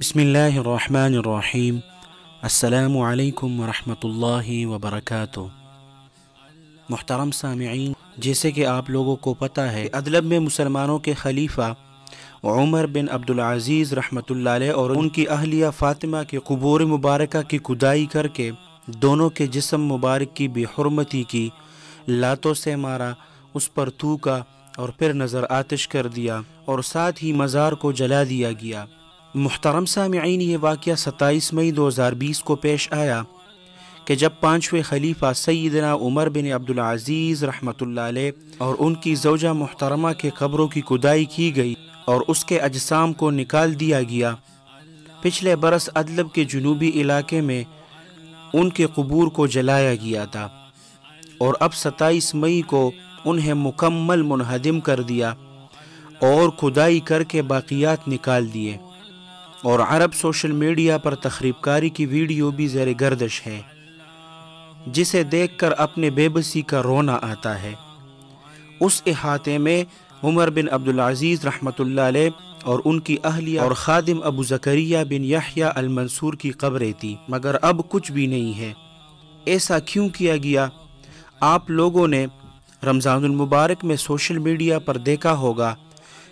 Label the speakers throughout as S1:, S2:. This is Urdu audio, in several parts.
S1: بسم اللہ الرحمن الرحیم السلام علیکم ورحمۃ اللہ وبرکاتہ محترم سامعین جیسے کہ آپ لوگوں کو پتہ ہے، ادلب میں مسلمانوں کے خلیفہ عمر بن عبدالعزیز رحمۃ اللہ علیہ اور ان کی اہلیہ فاطمہ کے قبور مبارکہ کی کدائی کر کے دونوں کے جسم مبارک کی بے حرمتی کی لاتوں سے مارا، اس پر تھوکا اور پھر نظر آتش کر دیا اور ساتھ ہی مزار کو جلا دیا گیا۔ محترم سامعین، یہ واقعہ ستائیس مئی دو ہزار بیس کو پیش آیا کہ جب پانچویں خلیفہ سیدنا عمر بن عبدالعزیز رحمۃ اللہ علیہ اور ان کی زوجہ محترمہ کے قبروں کی کدائی کی گئی اور اس کے اجسام کو نکال دیا گیا، پچھلے برس ادلب کے جنوبی علاقے میں ان کے قبور کو جلایا گیا تھا اور اب ستائیس مئی کو انہیں مکمل منہدم کر دیا اور کھدائی کر کے باقیات نکال دیے۔ اور عرب سوشل میڈیا پر تخریب کاری کی ویڈیو بھی زیر گردش ہے، جسے دیکھ کر اپنے بے بسی کا رونا آتا ہے۔ اس احاطے میں عمر بن عبدالعزیز رحمۃ اللہ علیہ اور ان کی اہلیہ اور خادم ابو زکریہ بن یحییٰ المنصور کی قبریں تھی مگر اب کچھ بھی نہیں ہے۔ ایسا کیوں کیا گیا؟ آپ لوگوں نے رمضان المبارک میں سوشل میڈیا پر دیکھا ہوگا۔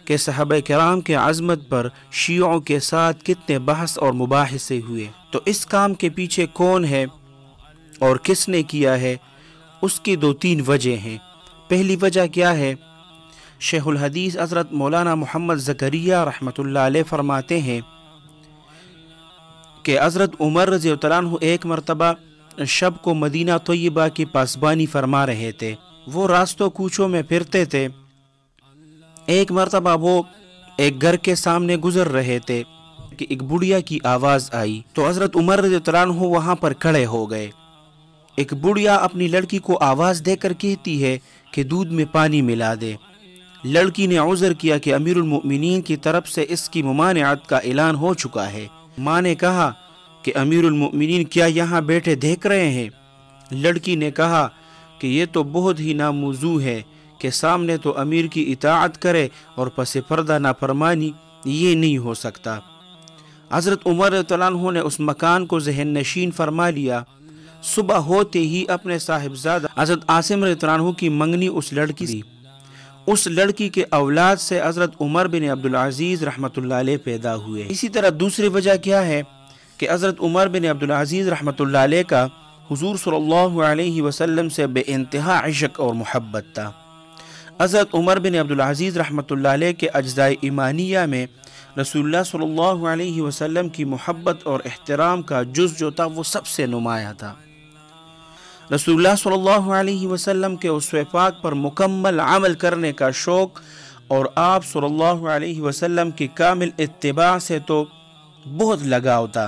S1: کہ صحابہ کرام کے عظمت پر شیعوں کے ساتھ کتنے بحث اور مباحثے ہوئے۔ تو اس کام کے پیچھے کون ہے اور کس نے کیا ہے؟ اس کی دو تین وجہ ہیں۔ پہلی وجہ کیا ہے؟ شیخ الحدیث حضرت مولانا محمد زکریہ رحمۃ اللہ علیہ فرماتے ہیں کہ حضرت عمر رضی اللہ عنہ ایک مرتبہ شب کو مدینہ طیبہ کی پاسبانی فرما رہے تھے۔ وہ راستوں کوچوں میں پھرتے تھے۔ ایک مرتبہ وہ ایک گھر کے سامنے گزر رہے تھے کہ ایک بڑھیا کی آواز آئی۔ تو حضرت عمر رضی اللہ عنہ وہاں پر کھڑے ہو گئے۔ ایک بڑھیا اپنی لڑکی کو آواز دے کر کہتی ہے کہ دودھ میں پانی ملا دے۔ لڑکی نے عذر کیا کہ امیر المؤمنین کی طرف سے اس کی ممانعت کا اعلان ہو چکا ہے۔ ماں نے کہا کہ امیر المؤمنین کیا یہاں بیٹھے دیکھ رہے ہیں؟ لڑکی نے کہا کہ یہ تو بہت ہی ناموضوع ہے۔ کہ سامنے تو امیر کی اطاعت کرے اور پس پردہ نافرمانی یہ نہیں ہو سکتا۔ حضرت عمر عنہ نے اس مکان کو ذہن نشین فرما لیا۔ صبح ہوتے ہی اپنے صاحبزادہ حضرت عاصم عنہ کی منگنی اس لڑکی دی۔ اس لڑکی کے اولاد سے حضرت عمر بن عبدالعزیز رحمۃ اللہ علیہ پیدا ہوئے۔ اسی طرح دوسری وجہ کیا ہے کہ حضرت عمر بن عبدالعزیز رحمۃ اللہ علیہ کا حضور صلی اللہ علیہ وسلم سے بے انتہا عشق اور محبت تھا۔ حضرت عمر بن عبدالعزیز رحمۃ اللہ علیہ کے اجزاء ایمانیہ میں رسول اللہ صلی اللہ علیہ وسلم کی محبت اور احترام کا جز جو تھا وہ سب سے نمایاں تھا۔ رسول اللہ صلی اللہ علیہ وسلم کے اس پاک پر مکمل عمل کرنے کا شوق اور آپ صلی اللہ علیہ وسلم کی کامل اتباع سے تو بہت لگاؤ تھا۔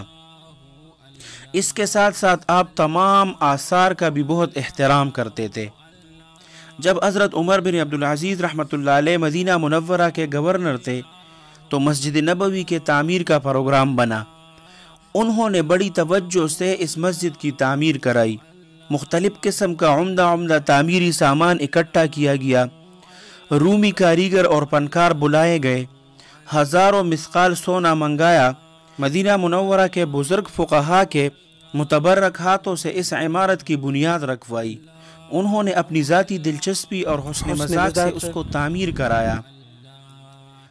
S1: اس کے ساتھ ساتھ آپ تمام آثار کا بھی بہت احترام کرتے تھے۔ جب حضرت عمر بن عبدالعزیز رحمۃ اللہ علیہ مدینہ منورہ کے گورنر تھے، تو مسجد نبوی کے تعمیر کا پروگرام بنا۔ انہوں نے بڑی توجہ سے اس مسجد کی تعمیر کرائی۔ مختلف قسم کا عمدہ عمدہ تعمیری سامان اکٹھا کیا گیا۔ رومی کاریگر اور پنکار بلائے گئے۔ ہزاروں مسقال سونا منگایا۔ مدینہ منورہ کے بزرگ فقہا کے متبرک ہاتھوں سے اس عمارت کی بنیاد رکھوائی۔ انہوں نے اپنی ذاتی دلچسپی اور حسن مزاج سے اس کو تعمیر کرایا۔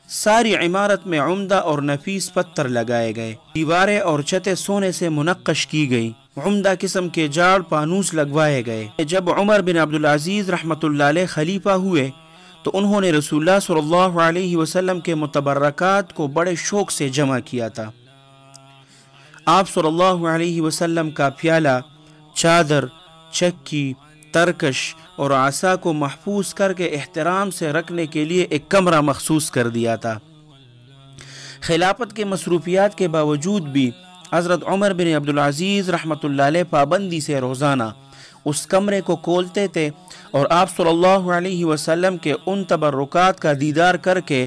S1: ساری عمارت میں عمدہ اور نفیس پتھر لگائے گئے۔ دیواریں اور چھتیں سونے سے منقش کی گئی عمدہ قسم کے جاڑ پانوس لگوائے گئے۔ جب عمر بن عبدالعزیز رحمۃ اللہ علیہ خلیفہ ہوئے تو انہوں نے رسول اللہ صلی اللہ علیہ وسلم کے متبرکات کو بڑے شوق سے جمع کیا تھا۔ آپ صلی اللہ علیہ وسلم کا پیالہ چادر چکی ترکش اور عصا کو محفوظ کر کے احترام سے رکھنے کے لیے ایک کمرہ مخصوص کر دیا تھا۔ خلافت کے مصروفیات کے باوجود بھی حضرت عمر بن عبدالعزیز رحمۃ اللہ علیہ پابندی سے روزانہ اس کمرے کو کھولتے تھے اور آپ صلی اللہ علیہ وسلم کے ان تبرکات کا دیدار کر کے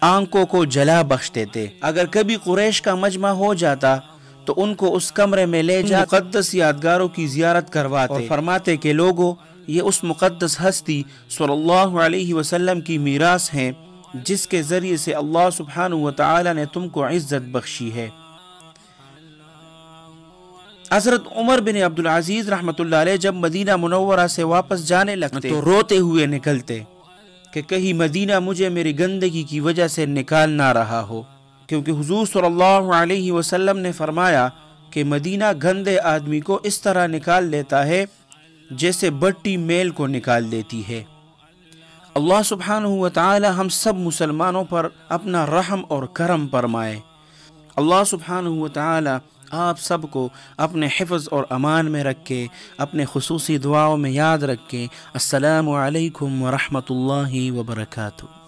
S1: آنکھوں کو جلا بخشتے تھے۔ اگر کبھی قریش کا مجمع ہو جاتا تو ان کو اس کمرے میں لے جا مقدس یادگاروں کی زیارت کرواتے اور فرماتے کہ لوگوں یہ اس مقدس ہستی صلی اللہ علیہ وسلم کی میراث ہیں جس کے ذریعے سے اللہ سبحانہ و تعالی نے تم کو عزت بخشی ہے۔ حضرت عمر بن عبدالعزیز رحمۃ اللہ علیہ جب مدینہ منورہ سے واپس جانے لگتے تو روتے ہوئے نکلتے کہ کہیں مدینہ مجھے میری گندگی کی وجہ سے نکال نہ رہا ہو۔ کیونکہ حضور صلی اللہ علیہ وسلم نے فرمایا کہ مدینہ گندے آدمی کو اس طرح نکال لیتا ہے جیسے بٹی میل کو نکال دیتی ہے۔ اللہ سبحانہ و ہم سب مسلمانوں پر اپنا رحم اور کرم فرمائے۔ اللہ سبحانہ و تعالی آپ سب کو اپنے حفظ اور امان میں رکھے، اپنے خصوصی دعاؤں میں یاد رکھے۔ السلام علیکم ورحمۃ اللہ وبرکاتہ۔